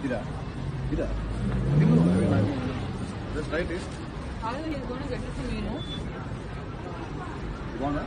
I ఇదా తిను However, he's going to get it from you, know. బాగుందా